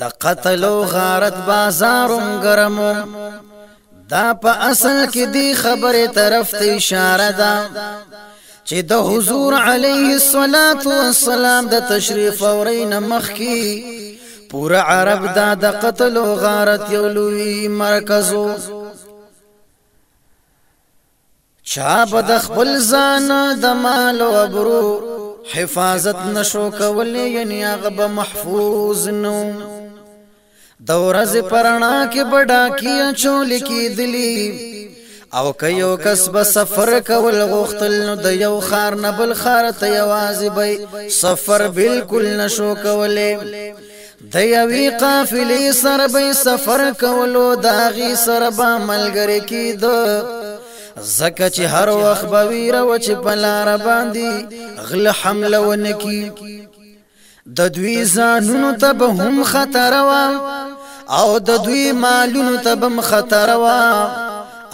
د قتل او غارت بازارم ګرمو دا په اصل کې دی خبره طرف ته اشاره ده چې د حضور علیه الصلاۃ والسلام د تشریف اورین مخ کې پورا عرب دا د قتل او غارت یو لوی مرکز چا بد خپل ځان د مال او ابرو حفاظت نشو کولې یعنی هغه محفوظ نو د ورځ پرانا کې بڑا کیا چول کې دلی او کيو کس به سفر کول غوختل نو د یو خار نه بل خار ته یوازې به سفر بالکل نشو کوله د یوې قافلې سره به سفر کولو داغي سره به ملګری کید زکه چې هر وخت به ویره و چې پلار باندې غل حمله ونکي د دوی ځانونو ته به هم خطر و او د دوی مالونو ته بم خطر وا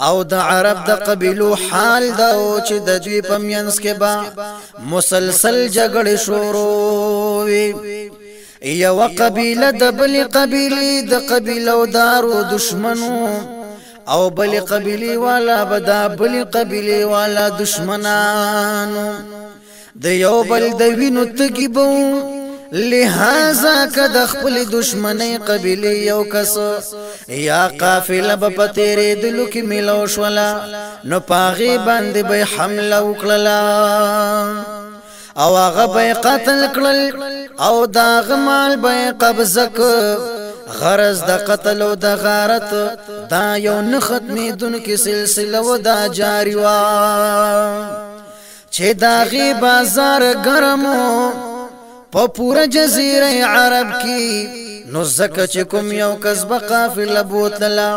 او د عرب د قبیلو حال دا او چې د دوی په مینس کې با مسلسل جګړې شروع وي یو قبیله د بل قبیله د قبیلو دارو دشمنو او بل قبیله والا بدا بل قبیله والا دشمنانو د یو بل د وینو تګي بو لہذا کد خپل دشمنی قبیله یو کس یا قافله په پتیرې د لوک ملو شولا نو پاغي باندې به حمله وکړه او هغه به قتل کړل او دا غمال به قبضه کړ غرض د قتل او د غارت دا یو نه ختمېدونکې سلسله و دا جاری وا چې دا غي بازار ګرمو په پورا جزیره عرب کې نو زکه چې کوم یو کسب قافله بوتلا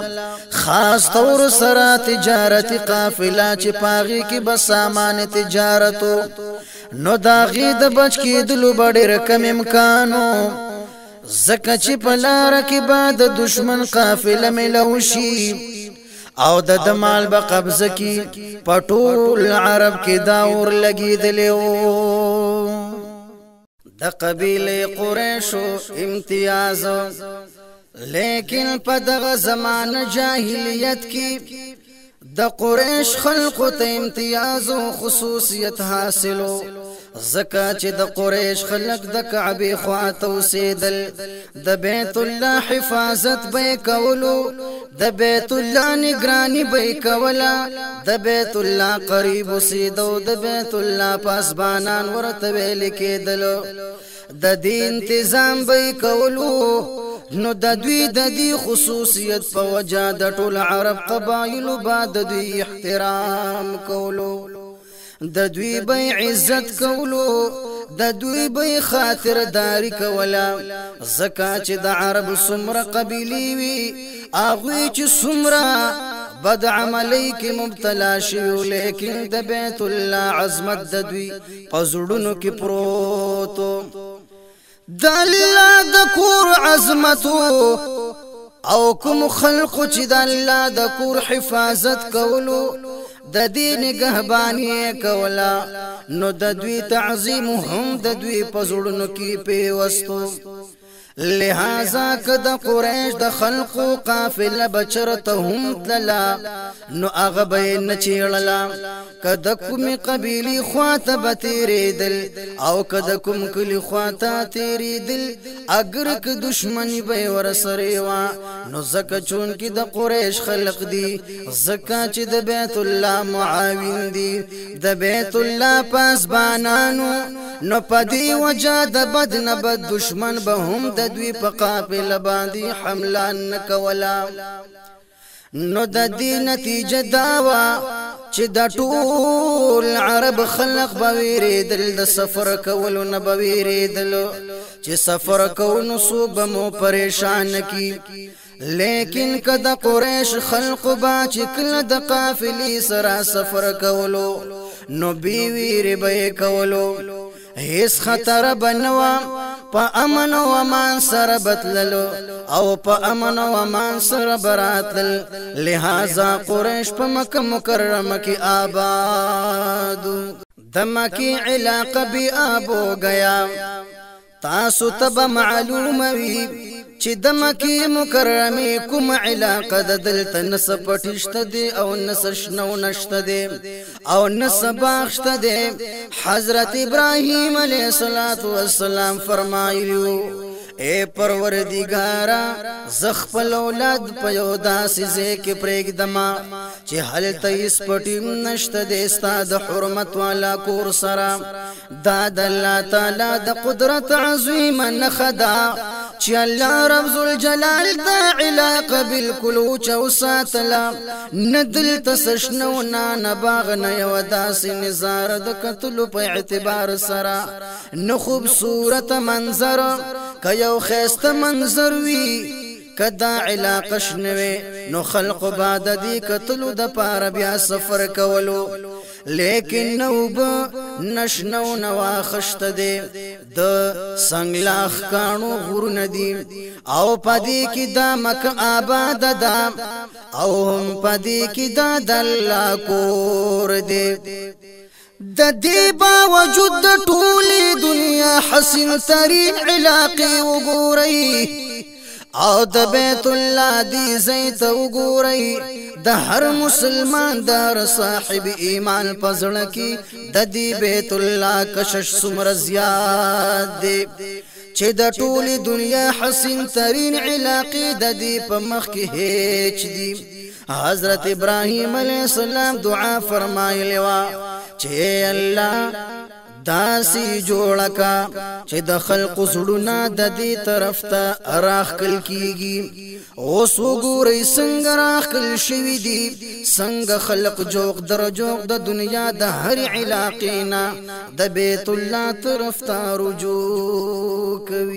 خاص تور سره تجارت قافله چې پاغي کې بس سامان تجارتو نو دا غید بچ کې دلو بډې رقم امکانو زکه چې په لار کې بعد دشمن قافله ملو شي او د دمال به قبضه کی پټول عرب کې دا اور لګیدلې او د قبیله قریشو امتیاز لیکن په دغه زمانه جاهلیت کې د قریش خلقو ته امتیاز او خصوصیت حاصلو زکه چې د قریش خلک د کعبه خواته اوسېدل د بیت الله حفاظت به کولو د بیت الله نگرانی به کولا د بیت الله قریب اوسېدو د بیت الله پاسبانان ورته ویل کېدل د دې تنظیم به کولو نو د دوی د دې خصوصیت په وجا د ټول عرب قبایل بعد دوی احترام کولو د دوی به عزت کولو د دوی به خاطرداري کولا زکات چې د عرب سمره قبيلي وي اغوي چې سمره بد عملی کې مبتلا شیو لیکن د بیت الله عظمت د دوی پزړونو کې پروتو د الله د کور عظمت او کوم خلق چې د الله د کور حفاظت کولو د دې نگهبانی کولا نو د دوی تعظیم هم د دوی پزړونو کې پیوستو لہذا کد قریش د خلقو قافله بچرته هم تلا نو هغه به نچیړلا کد کوم قبیلی خواته بتیریدل او کد کوم کلی خواته تیریدل اگر ک دشمنی به ورسره وا نو زکه چون کی د قریش خلق دی زکه چې د بیت الله معاون دی د بیت الله پاسبانانو نو پدی وجه د بد نه بد دشمن به هم د دوی په قافله باندې حمله نکولا نو د دې نتیجه دا وا چې د ټول عرب خلق بویری دل د سفر کولو نه بویری دل چې سفر کوونو صوب مو پریشان کی لیکن کدا قریش خلق با چې کله د قافلې سره سفر کولو نو بي ویری به کولو هیڅ خطر بنوا په امن او امان سره بدللو او په امن او امان سره براتل لہذا قریش په مکه مکرمه کې آباد دمکی علاقه بی آبو گیا تاسو تب معلوم وی چې د مکی مکرمه کوم علاقه د دلته نسب پټشته دی او نسر شنو نشته دی او نسب اخته دی حضرت ابراهیم علیه الصلاۃ والسلام فرمایلیو اے پروردګارا زخپل اولاد په یو داسې ځکه پرېګ دما چې هلته یې سپټیم نشته د استاد حرمت والا کور سره دا د الله تعالی د قدرت عظیمه نخدا چې الله رب ذل جلال دا علاقه بالکل او چو ساتلا ندل تسشنو نا نباغ نه یو داسې نزار د قتل په اعتبار سره نو خوب صورت منظر که یو خسته منظر وی کدا علاقه شنوي نو خلق بعد دي قتلو د پار بیا سفر کولو لیکن نوب نشنو نواخشت دي د سنگلاخ کانو غور ندی او پدې کې د مک آباد دا او هم پدې کې د دلا کور دی د دې باوجود ټولې دنیا حسین سری علاقې وګورئ او د بیت الله دی زیت وګورئ د هر مسلمان در صاحب ایمان پزړه کی د دې بیت الله کشش سمر زیات دی چې د ټولي دنیا حسین ترين علاقه د دې په مخ کې هیڅ دی حضرت ابراهيم عليه السلام دعا فرمایلی وا چې الله داسې جوړه کا چې د خلق زړونه د دې طرف ته راخل کیږي اوس وګورئ څنګه راخل شوی دی څنګه خلق جوق در جوق د دنیا د هر علاقې نه د بیت الله طرف ته رجوع کوي